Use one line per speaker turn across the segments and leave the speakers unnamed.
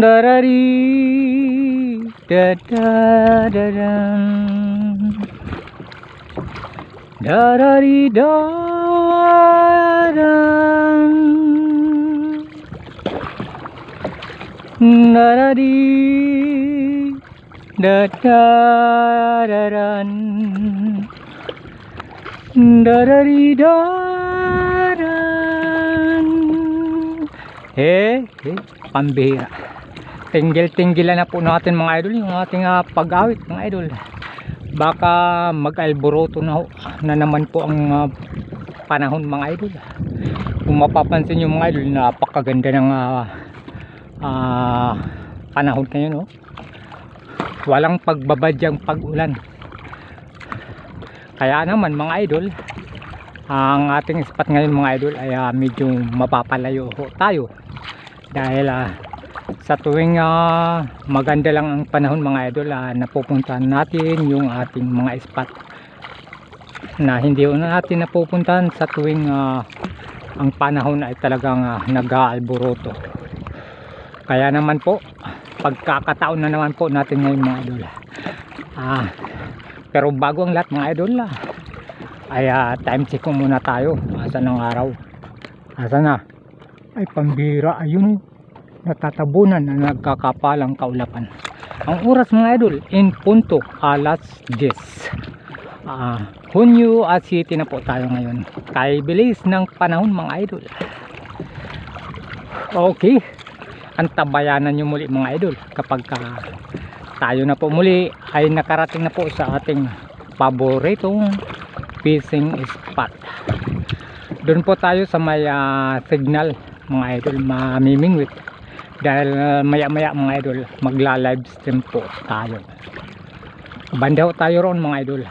Darari da da da dam. Darari da dam. Darari da da da dan. Darari da dan. Eh, eh, pambihira. Tinggil-tinggilan na po natin mga idol yung ating ah, pag-awit mga idol. Baka mag-alboroto na, na naman po ang ah, panahon mga idol. Kung mapapansin yung mga idol, napakaganda ng ah, ah, panahon ngayon. Oh. Walang pagbabadyang pag-ulan. Kaya naman mga idol, ang ating spot ngayon mga idol ay ah, medyo mapapalayo tayo dahil ah, sa tuwing ah, maganda lang ang panahon mga idol ah, napupuntahan natin yung ating mga spot na hindi natin napupuntahan sa tuwing ah, ang panahon ay talagang uh, nag-aalboroto kaya naman po pagkakataon na naman po natin ngayon mga idol. Ah, pero bago ang lahat mga idol ah, ay ah, time check muna tayo. Asa ng araw? Asa na? Ay pambira ayun natatabunan na nagkakapalang kaulapan. Ang oras mga idol in punto alas 10 ah Hunyo at City na po tayo ngayon. Kay bilis ng panahon mga idol. Okay ang tabayanan nyo muli mga idol. Kapag ka tayo na po muli ay nakarating na po sa ating paboritong fishing spot. Doon po tayo sa may ah, signal mga idol mamimingwit. Dahil ah, maya maya mga idol magla live stream po tayo. Banda ho tayo roon mga idol.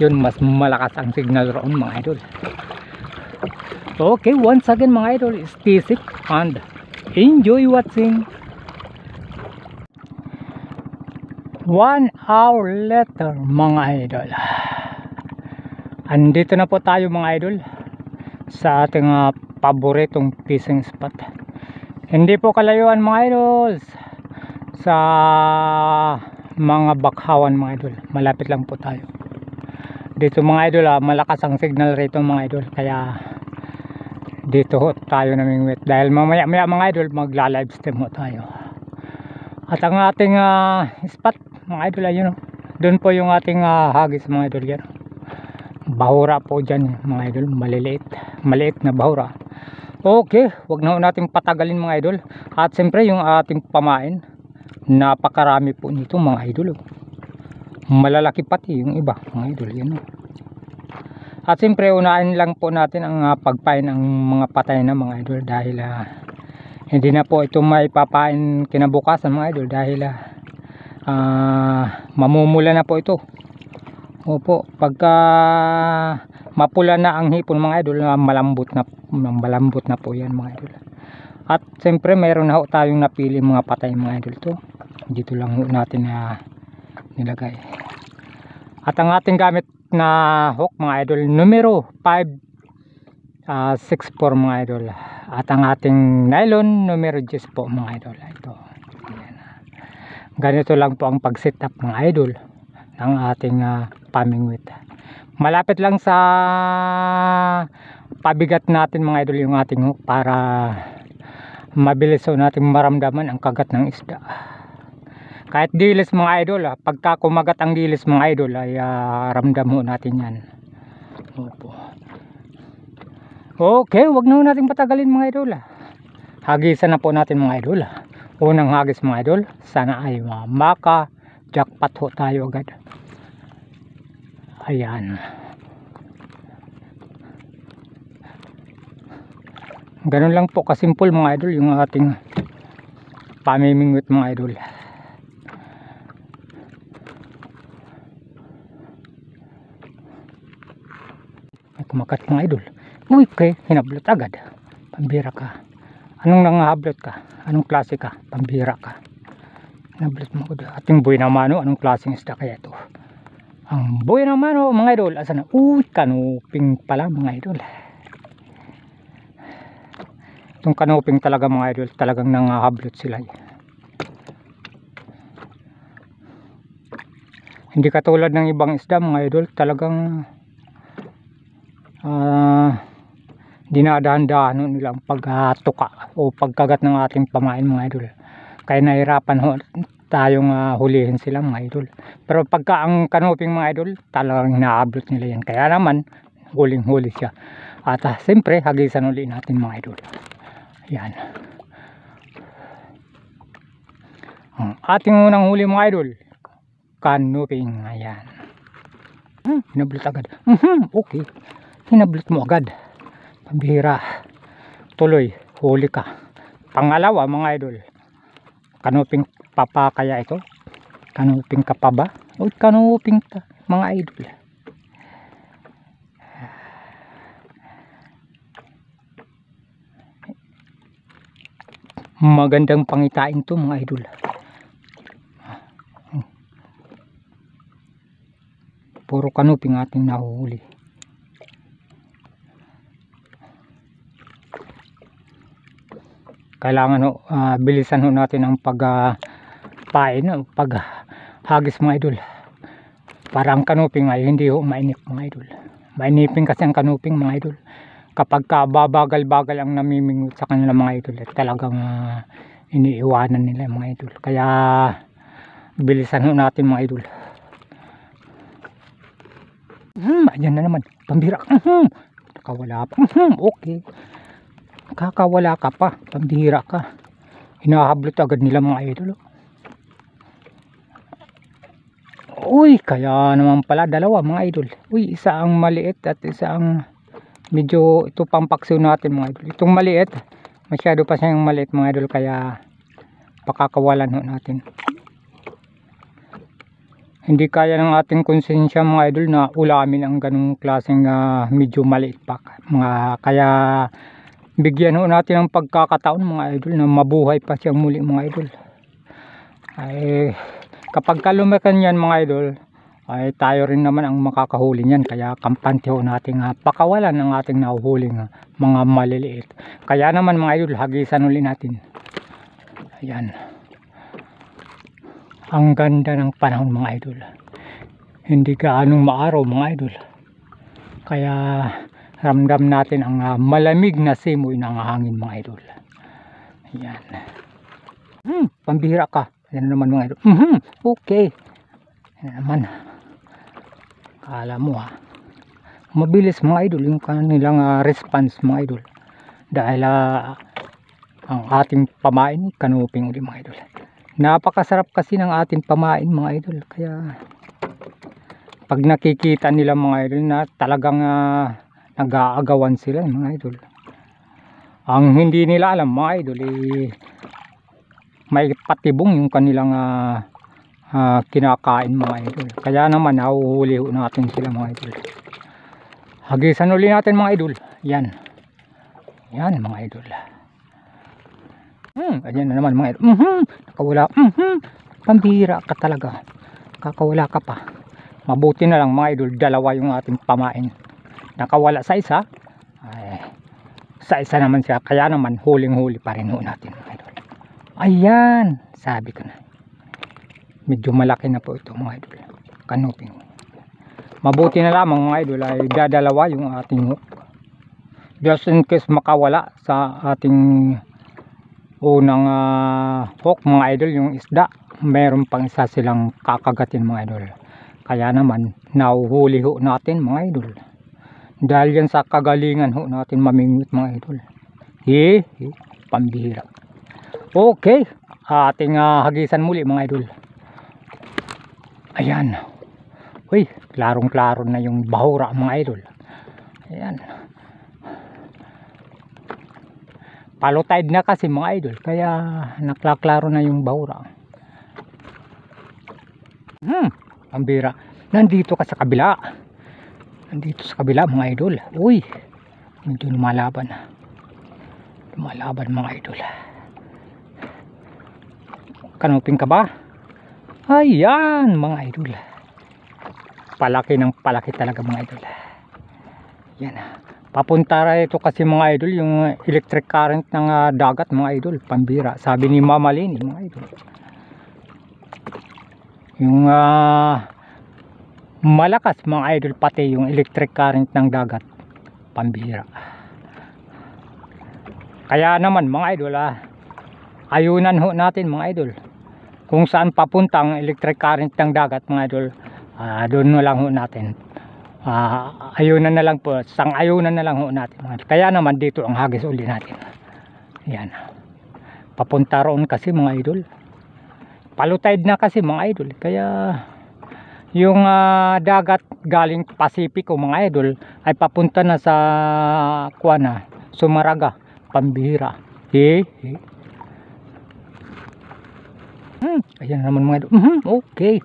Yun mas malakas ang signal roon mga idol. Okay once again mga idol stay safe and enjoy watching. One hour later mga idol. Andito na po tayo mga idol sa ating ah, paboritong fishing spot. Hindi po kalayuan mga idols sa mga bakhawan mga idol. Malapit lang po tayo. Dito mga idol ah, malakas ang signal rito mga idol. Kaya dito ho tayo namingwit dahil mamaya maya mga idol magla live stream ho tayo. At ang ating ah, spot mga idol ayun oh. doon po yung ating ah, hagis mga idol yan. Bahura po dyan mga idol. Maliliit. Maliit na bahura. Okay wag na ho nating patagalin mga idol. At siyempre yung ating pamain napakarami po nito mga idol oh. malalaki pati yung iba mga idol yan oh. At siyempre unahin lang po natin ang ah, pagpain ng mga patay na mga idol dahil ah, hindi na po ito may papain kinabukasan mga idol dahil ah, ah, mamumula na po ito. Opo pagka mapula na ang hipon mga idol malambot na malambot na po yan mga idol. At siyempre meron na ho tayong napili mga patay mga idol to. Dito lang ho natin na nilagay. At ang ating gamit na hook mga idol. Numero 5 ah, 6.4 mga idol. At ang ating nylon numero 10 po mga idol. Ito. Ayan. ganito lang po ang pag set up mga idol ng ating uh, pamingwit. Malapit lang sa pabigat natin mga idol yung ating hook para mabilis so natin maramdaman ang kagat ng isda kahit dilis mga idol ah, pagka kumagat ang dilis mga idol ay ah, ramdam ho natin yan. Opo. Okay wag na natin patagalin mga idol ah. hagisan na po natin mga idol ah. unang hagis mga idol sana ay uh, maka jackpot ho tayo agad. Ayan. Ganun lang po kasimple mga idol yung ating pamimingwit mga idol may kumakat mga idol uy kay hinablot agad pambira ka anong nangahablot ka anong klase ka pambira ka hinablot mo agad ating buhay na mano anong klaseng isda kaya ito Ang boy naman oh, mga idol. Asa na? Uy, kanuping pala mga idol. Itong kanuping talaga mga idol, talagang nangahablot sila. eh. Hindi katulad ng ibang isda mga idol, talagang ah dinadahan-dahan nila ang pagtuka o pagkagat ng ating pamain mga idol. Kaya nahirapan ho tayong ah, hulihin sila mga idol. Pero pagka ang kanuping mga idol, talagang inaablot nila yan. Kaya naman, huling-huli siya. At ah, siyempre, hagisan uli natin mga idol. Yan. Ang ating unang huli mga idol, kanuping. Ayan. Hmm, hinablot agad. Mhm, okay. Hinablot mo agad. Pambihira. Tuloy, huli ka. Pangalawa mga idol, kanuping papa kaya ito? Kanuping ka pa ba? O kanuping ta, mga idol. Magandang pangitain to mga idol. Puro kanuping ating nahuhuli. Kailangan ho, ah, bilisan ho natin ang pag ah, pain, o pag hagis mga idol. Para ang kanuping ay hindi ho mainip mga idol. Mainipin kasi ang kanuping mga idol. Kapag ka babagal-bagal ang namimingot sa kanila mga idol, eh, talagang ah, iniiwanan nila mga idol. Kaya bilisan ho natin mga idol. Hmm, ayan na naman. Pambira. Hmm, nakawala pa. Hmm, okay. Kakawala ka pa. Pambira ka. Hinahablot agad nila mga idol. oh. Uy, kaya naman pala dalawa mga idol. Uy, isa ang maliit at isa ang medyo ito pang paksiw natin mga idol. Itong maliit, masyado pa siyang maliit mga idol kaya pakakawalan ho natin. Hindi kaya ng ating konsensya mga idol na ulamin ang ganong klaseng ah, medyo maliit pa. Mga kaya bigyan ho natin ng pagkakataon mga idol na mabuhay pa siyang muli mga idol. Ay kapag kalumakan yan mga idol ay tayo rin naman ang makakahuli niyan kaya kampante ho natin uh, pakawalan ng ating nahuhuling ah, mga maliliit. Kaya naman mga idol hagisan uli natin. Ayan. Ang ganda ng panahon mga idol. Hindi gaanong maaraw mga idol. Kaya ramdam natin ang ah, malamig na simoy ng hangin mga idol. Ayan. Hmm, pambihira ka. Yan naman mga idol. Mhm, okay. Yan naman. Kala mo ha. Mabilis mga idol yung kanilang ah, response mga idol. Dahil ah, ang ating pamain kanuping uli mga idol. Napakasarap kasi ng ating pamain mga idol. Kaya pag nakikita nila mga idol na talagang ah, nag-aagawan sila eh, mga idol. Ang hindi nila alam mga idol eh, may patibong yung kanilang ah, ah, kinakain mga idol. Kaya naman nahuhuli natin sila mga idol. Hagisan uli natin mga idol. Yan. Yan mga idol. Hmm, ganyan na naman mga idol. Mhm, nakawala. Mhm, pambira ka talaga. Kakawala ka pa. Mabuti na lang mga idol, dalawa yung ating pamain. Nakawala sa isa. Ay, sa isa naman siya. Kaya naman huling-huli pa rin ho natin mga idol. Ayan, sabi ko na. Medyo malaki na po ito mga idol. Kanuping. Mabuti na lamang mga idol ay dadalawa yung ating hook. Just in case makawala sa ating unang ah, hook mga idol yung isda. Meron pang isa silang kakagatin mga idol. Kaya naman nauhuli ho natin mga idol. Dahil yan sa kagalingan ho natin mamingot mga idol. He, pambihira. Okay, ating ah, hagisan muli mga idol. Ayan. Uy, klarong-klaro na yung bahura mga idol. Ayan. Palotide na kasi mga idol, kaya naklaklaro na yung bahura. Hmm, pambira. Nandito ka sa kabila. Nandito sa kabila mga idol. Uy, medyo lumalaban. Lumalaban mga idol. Kanuping ka ba? Ayan mga idol. palaki ng palaki talaga mga idol yan papunta ito kasi mga idol yung electric current ng ah, dagat mga idol pambira sabi ni Mama Lini mga idol yung ah, malakas mga idol pati yung electric current ng dagat. Pambira kaya naman mga idol ah, ayunan ho natin mga idol kung saan papunta ang electric current ng dagat mga idol. Ah, doon na lang ho natin. Ah, ayunan na lang po sang ayunan na lang ho natin mga idol. kaya naman dito ang hagis uli natin. Yan. Papunta roon kasi mga idol. Palutide na kasi mga idol. Kaya yung ah, dagat galing Pasipiko mga idol ay papunta na sa kuana Sumaraga pambihira. Eh. Hmm, ayan naman mga idol. Mhm, okay.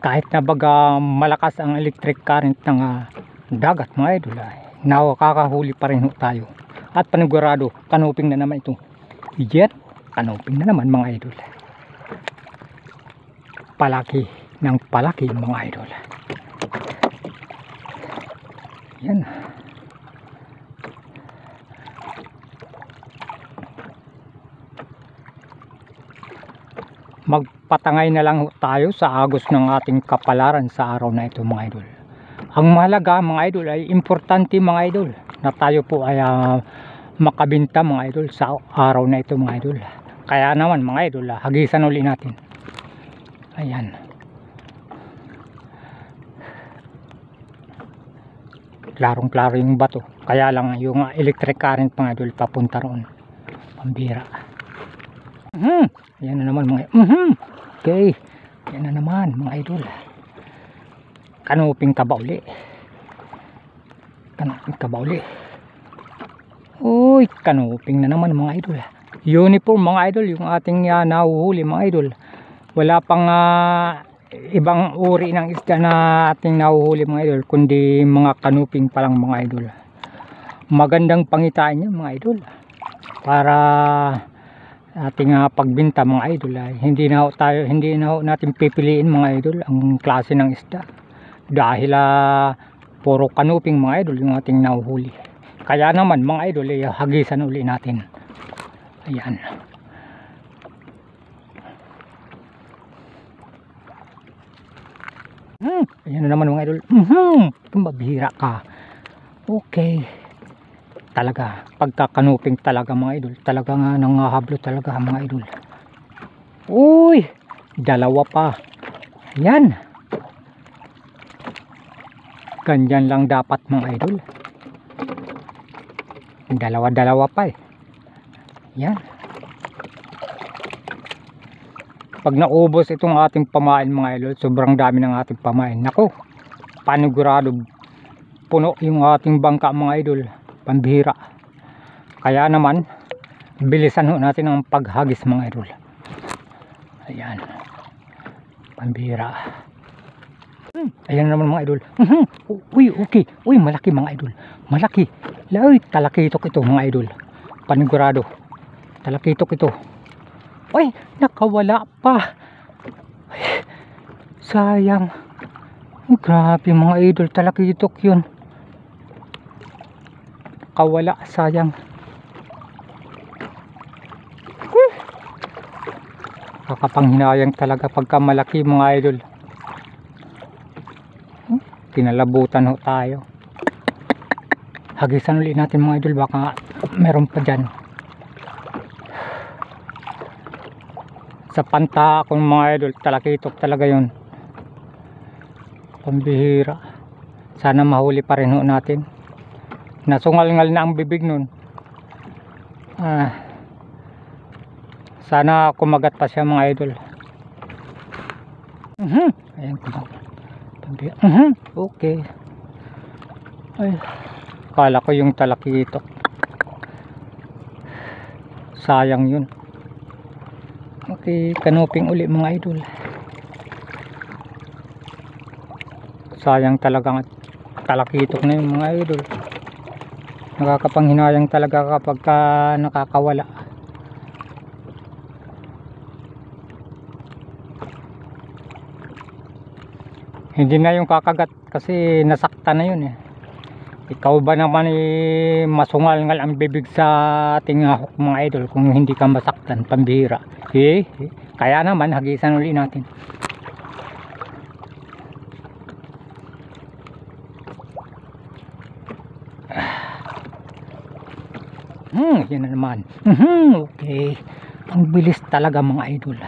Kahit na baga malakas ang electric current ng ah, dagat mga idol ay nakakahuli pa rin tayo. At panigurado kanuping na naman ito. Yan kanuping na naman mga idol. Palaki ng palaki mga idol. Yan. Magpatangay na lang tayo sa agos ng ating kapalaran sa araw na ito mga idol. Ang mahalaga mga idol ay importante mga idol na tayo po ay ah, makabinta mga idol sa araw na ito mga idol. Kaya naman mga idol ah, hagisan uli natin. Ayan klarong klaro yung bato. Kaya lang yung electric current mga idol papunta roon. Pambira. Hmm yan na naman mga mhm okay. Yan na naman mga idol. Kanuping kaba uli. Kanuping kaba uli. Uy kanuping na naman mga idol. Uniform mga idol yung ating uh, nahuhuli mga idol. Wala pang ah, ibang uri ng isda na ating nahuhuli mga idol kundi mga kanuping pa lang mga idol. Magandang pangitain niya mga idol para ating uh, pagbinta mga idol hindi na tayo hindi na natin pipiliin mga idol ang klase ng isda. Dahil uh, puro kanuping mga idol yung ating nahuhuli. Kaya naman mga idol ay hagisan uli natin. Ayan hmm, ayan na naman mga idol. Hmm, mabihira ka. Okay. Talaga pagkakanuping talaga mga idol. Talaga nga nangahablo talaga mga idol. Uy! Dalawa pa. Yan ganyan lang dapat mga idol. Dalawa dalawa pa eh. Yan pag naubos itong ating pamain mga idol sobrang dami ng ating pamain. Nako panigurado puno yung ating bangka mga idol. Pambihira. Kaya naman bilisan ho natin ang paghagis mga idol. Ayan. Pambihira. Ayan naman mga idol. Mhm. uy okay. Uy malaki mga idol. Malaki. Uy talakitok ito mga idol. Panigurado. Talakitok ito uy nakawala pa. Ay, sayang grabe mga idol talakitok yun. Kawala sayang. Whew! kakapanghinayang talaga pagka malaki mga idol. Hmm, kinalabutan ho tayo. Hagisan ulit natin mga idol baka meron pa dyan sa panta akong mga idol talakitok talaga yon pambihira. Sana mahuli pa rin ho natin. Nasungal-ngal na ang bibig nun. Ah, sana kumagat pa siya mga idol. Mhm. Ayan kumagat. Pambi- mhm. Okay. Ay. Kala ko yung talakitok. Sayang yun okay kanuping uli mga idol. Sayang talagang talakitok na yun mga idol. Nakakapanghinayang talaga kapag ka nakakawala. Hindi na yung kakagat kasi nasakta na yun eh. Ikaw ba naman eh, masungal-ngal ang bibig sa ating hawk mga idol kung hindi ka masaktan pambihira eh, kaya naman hagisan uli natin Hmm, yan na naman. Mhm, okay. Ang bilis talaga mga idol.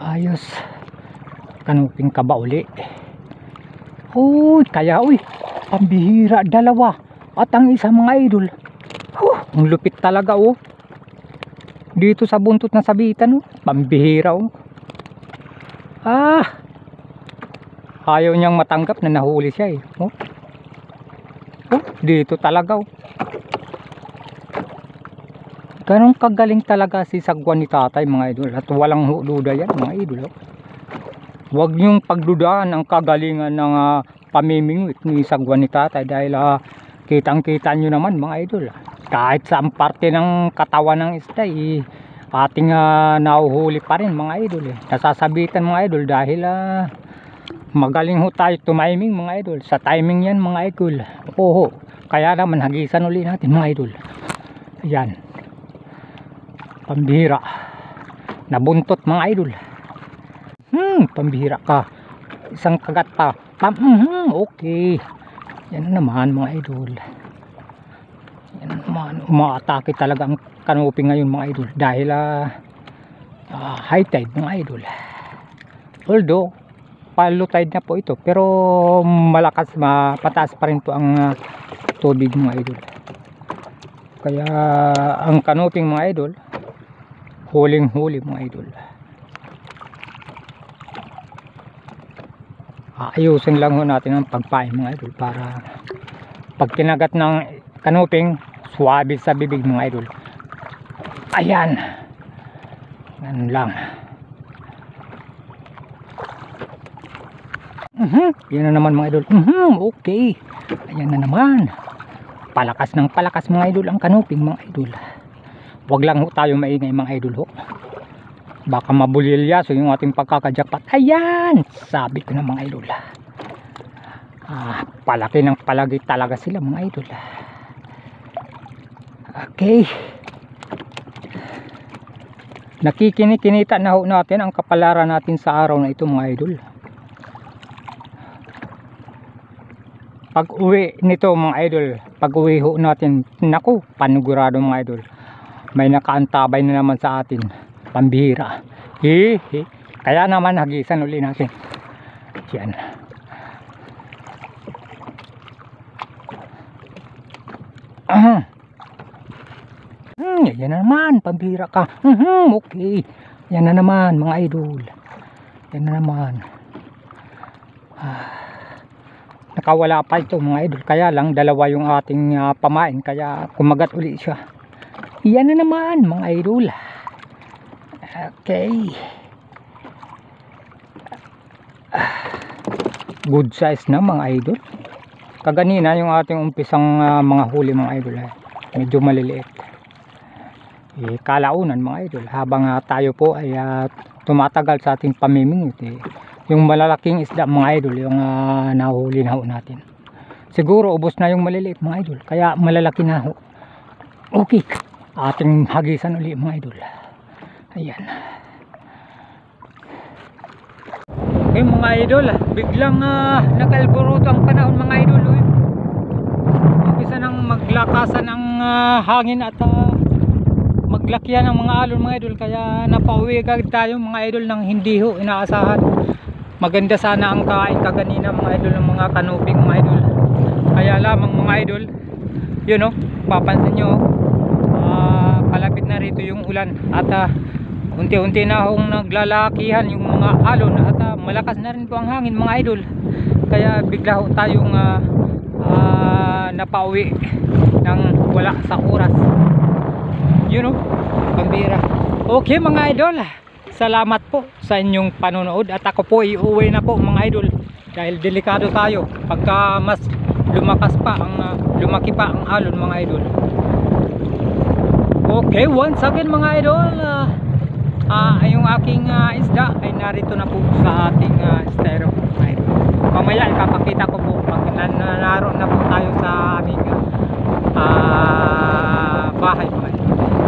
Ayos. Kanuping ka ba uli? Uy, kaya uy. Pambihira, dalawa. At ang isa mga idol. Huh, ang lupit talaga oh. Dito sa buntot na sabitan oh. Pambihira oh. Ah. Ayaw niyang matanggap na nahuli siya eh. Oh. Oh, dito talaga oh. Ganong kagaling talaga si sagwan ni tatay mga idol at walang duda yan mga idol. oh. Huwag niyong pagdudaan ang kagalingan ng uh, pamimingwit ni sagwan ni tatay dahil uh, kitang kita nyo naman mga idol. ah. Kahit sa parte ng katawan ng isda eh, ating uh, nahuhuli pa rin mga idol eh. Nasasabitan mga idol dahil uh, magaling ho tayo tumiming mga idol. Sa timing yan mga idol. Oo, kaya naman hagisan uli natin mga idol. Ayan pambihira nabuntot mga idol hmm pambihira ka isang kagat pa Pam mhm, okay yan na naman mga idol naman umaatake talaga ang kanopi ngayon mga idol. Dahil ah, ah, high tide mga idol. Although palo tide na po ito pero malakas mapataas pa rin po ang ah, tubig mga idol. Kaya ang kanoping mga idol huling huli mga idol. Ayusin lang ho natin ang pagpain mga idol para pag kinagat ng kanuping swabe sa bibig mga idol. Ayan. Ganun lang. Mhm, yan na naman mga idol. Mhm, okay. Ayan na naman. Palakas ng palakas mga idol ang kanuping mga idol. Wag lang tayo maingay mga idol ho. Baka mabulilyaso yung ating pagkakajakpat ayan! Sabi ko na mga idol. Ah, palaki ng palagi talaga sila mga idol okay. Nakikinikinita na ho natin ang kapalaran natin sa araw na ito mga idol. Pag uwi nito mga idol pag uwi ho natin naku panigurado mga idol. May nakaantabay na naman sa atin pambihira. Hi, hi. kaya naman hagisan uli natin. Yan. Ah hmm, yan na naman pambihira ka mhm, okay yan na naman mga idol yan na naman ah nakawala pa ito mga idol kaya lang dalawa yung ating uh, pamain kaya kumagat uli siya yan na naman mga idol. Okay. Good size na mga idol. Kaganina yung ating umpisang uh, mga huli mga idol. Eh. Medyo maliliit. Eh, kalaunan mga idol. Habang uh, tayo po ay uh, tumatagal sa ating pamimingit. Eh. Yung malalaking isda mga idol. Yung uh, nahuli na ho natin. Siguro ubos na yung maliliit mga idol. Kaya malalaki na ho. Okay ating hagisan uli mga idol ayan okay mga idol biglang uh, nakalburuto ang panahon mga idol umpisa nang maglakasan ang uh, hangin at uh, maglakyan ng mga alon mga idol. Kaya napauwi agad tayo mga idol ng hindi ho inaasahan. Maganda sana ang kain kaganina mga idol ng mga kanuping mga idol. Kaya lamang mga idol yun o, papansin nyo palapit na rito yung ulan. At uh, unti-unti na akong naglalakihan yung mga alon. At uh, malakas na rin po ang hangin mga idol. Kaya bigla ho tayong uh, uh, napauwi ng wala sa oras yun o pambira. Okay mga idol. Salamat po sa inyong panonood. At ako po iuwi na po mga idol. Dahil delikado tayo. Pagka mas lumakas pa ang uh, lumaki pa ang alon mga idol. Okay, once again mga idol, uh, ah, yung aking ah, isda ay narito na po sa ating uh, styro mga idol. Mamaya ipapakita ko po pag nan- naroon na po tayo sa aming ah, bahay mga idol.